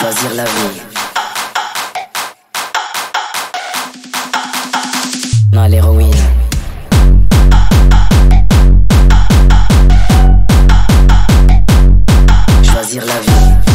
Choisir la vie. Non, l'héroïne. Choisir la vie.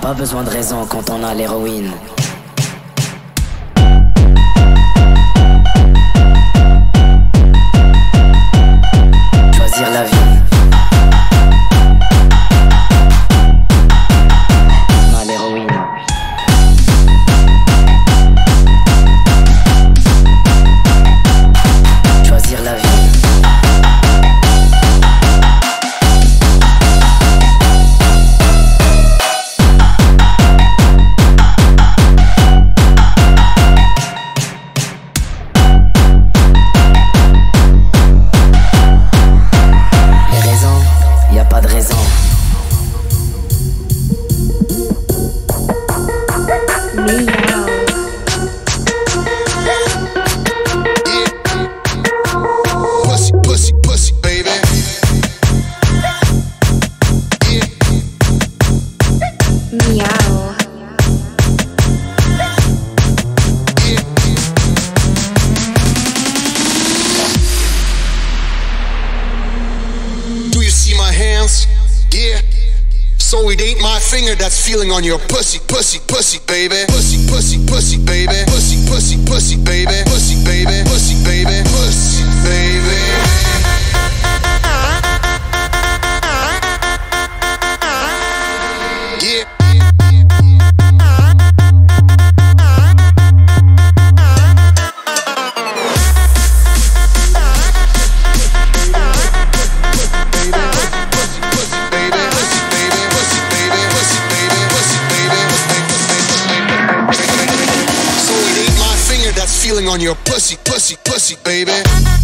Pas besoin de raison quand on a l'héroïne. Choisir la vie. So it ain't my finger that's feeling on your pussy, pussy, pussy, baby. Pussy, pussy, pussy, baby. Pussy, pussy, pussy, baby. Pussy, baby. Pussy, baby. Pussy, baby. On your pussy, pussy, pussy, baby.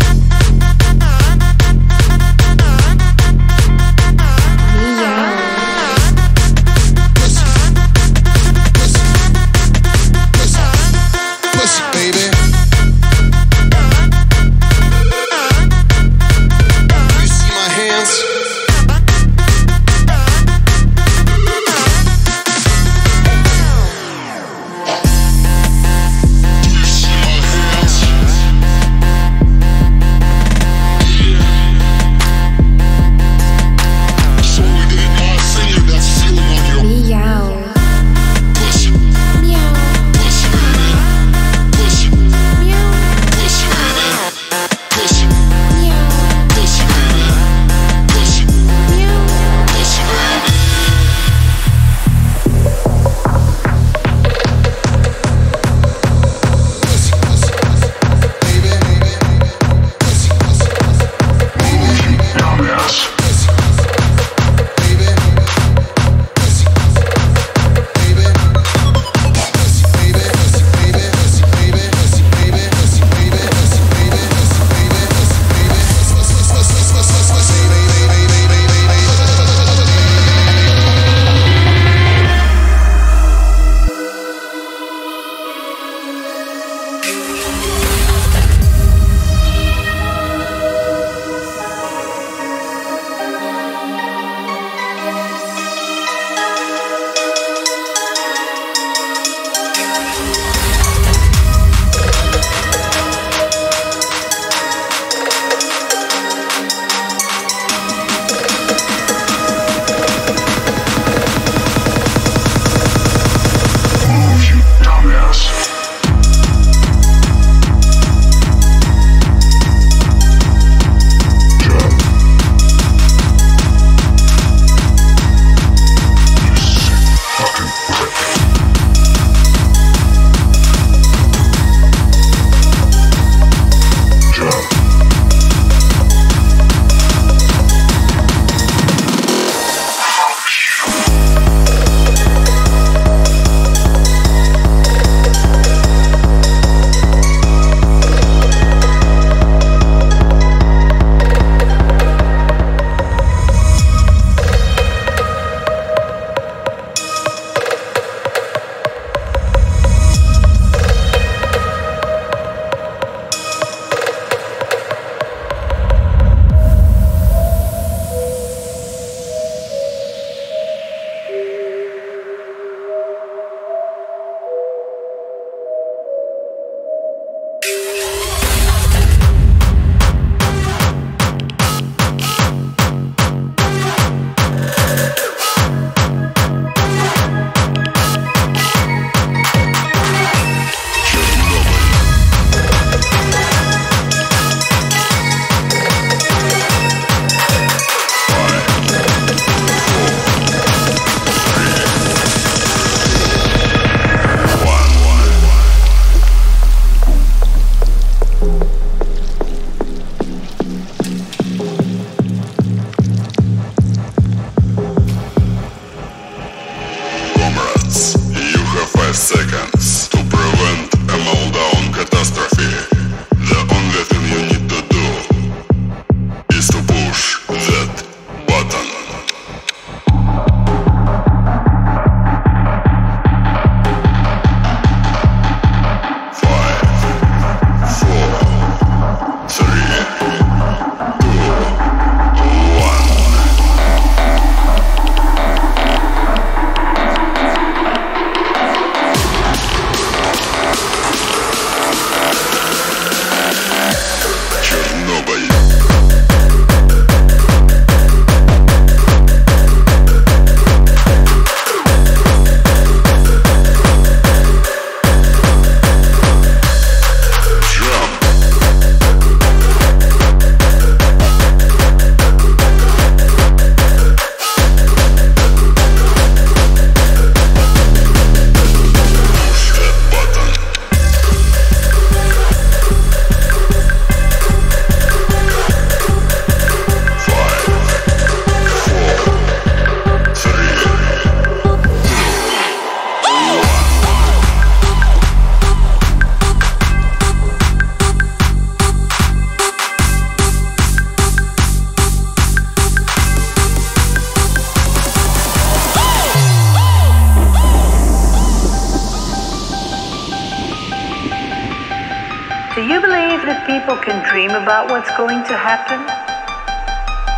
People can dream about what's going to happen.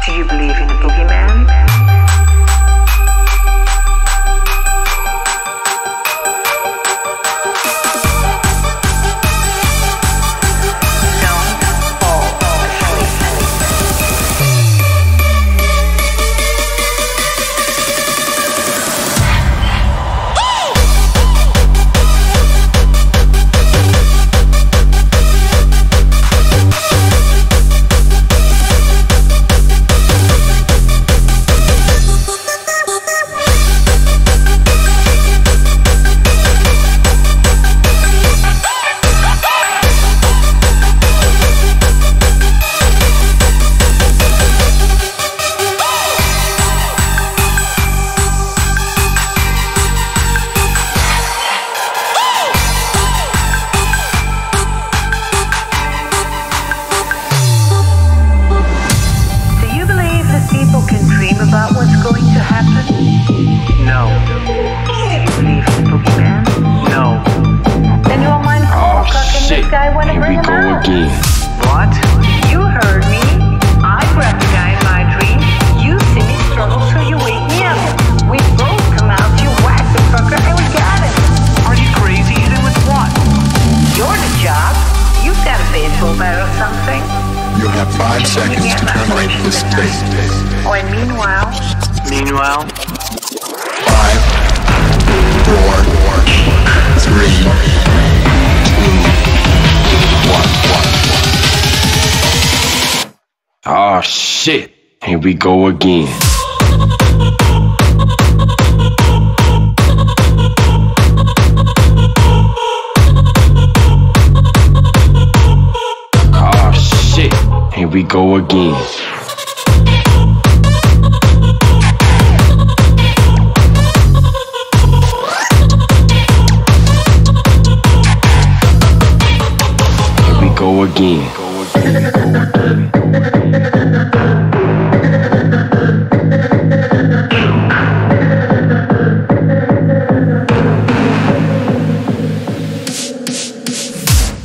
Do you believe in a boogeyman? When meanwhile. Meanwhile. Five, four, three, two, one, one. Oh shit! Here we go again. Ah, Here we go again. again.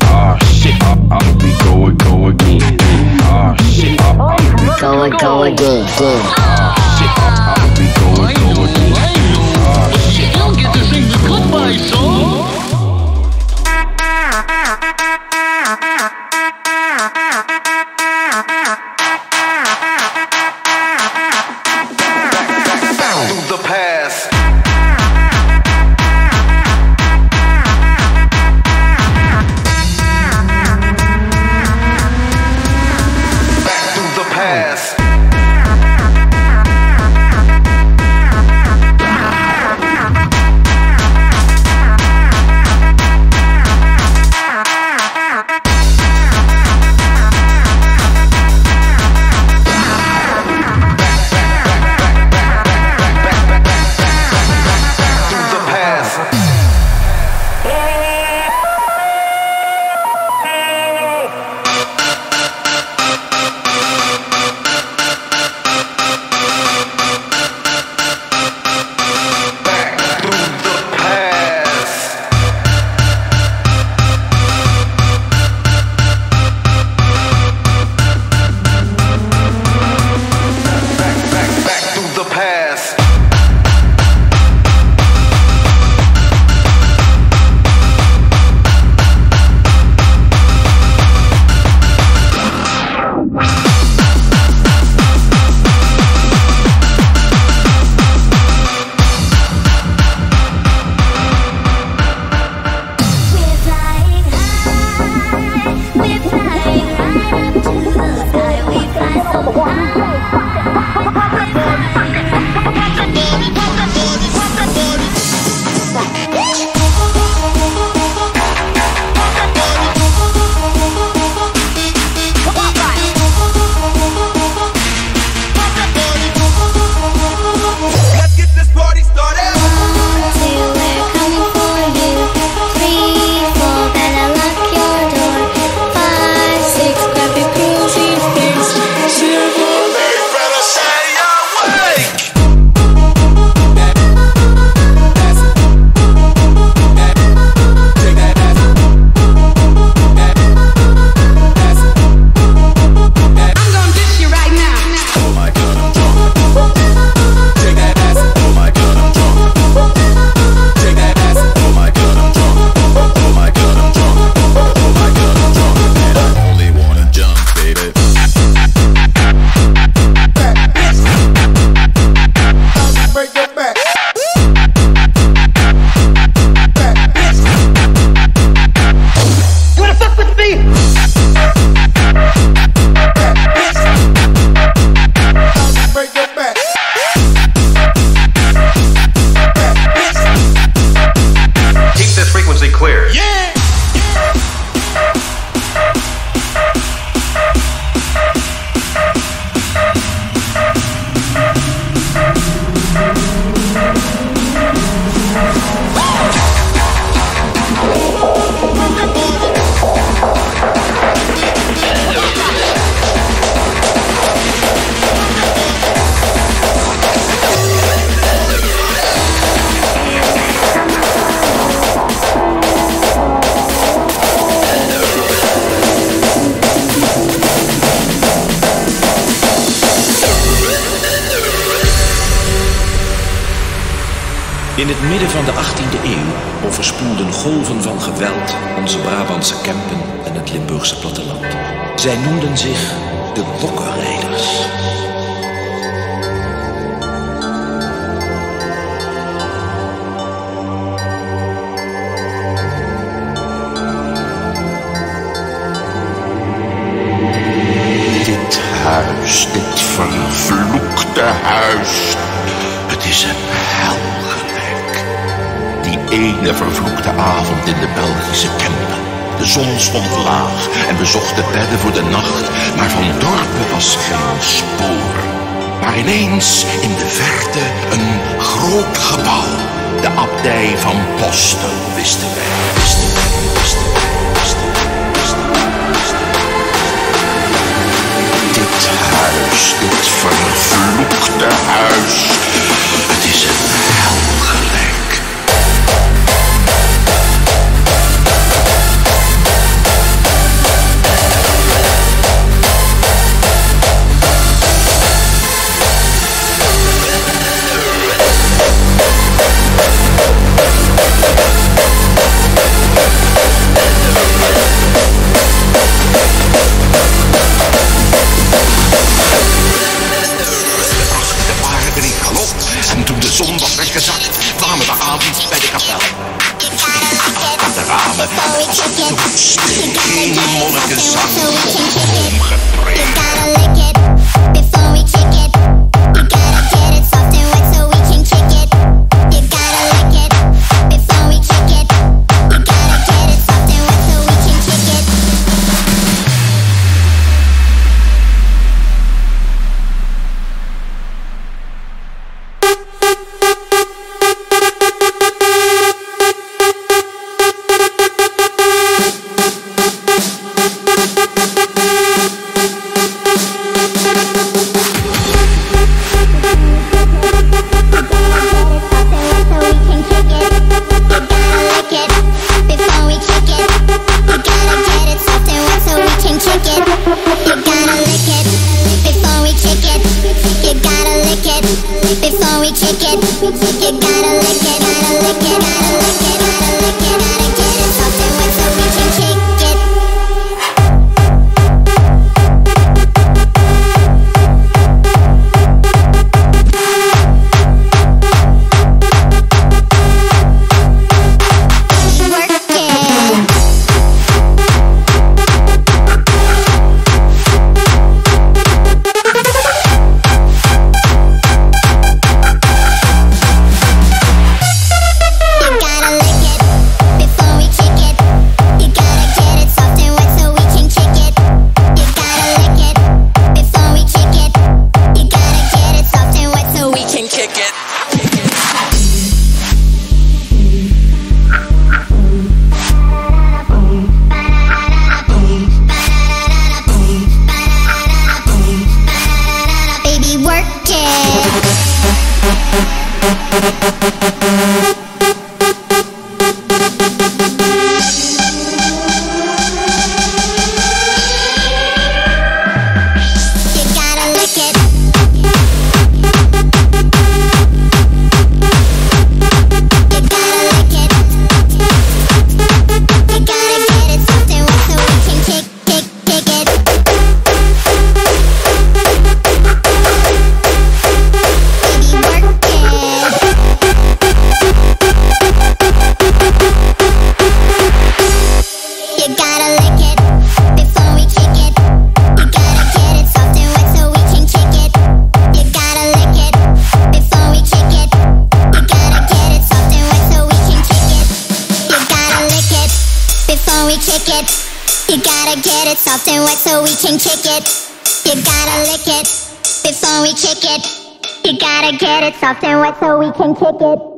Ah shit, I'll be going, go again. Ah shit, be going, go again. In het midden van de 18e eeuw overspoelden golven van geweld onze Brabantse Kempen en het Limburgse platteland. Zij noemden zich de Bokkenrijders. Dit huis, dit vervloekte huis, het is een hel die ene vervloekte avond in de Belgische Kempen. De zon stond laag en we zochten bedden voor de nacht, maar van dorpen was geen spoor. Maar ineens in de verte een groot gebouw. De abdij van Postel. Wisten wij, wisten wij, wisten wij, wisten wij, wisten wij. Dit huis, dit vervloekte huis, het is een hel. so we can You gotta get it soft and wet so we can kick it.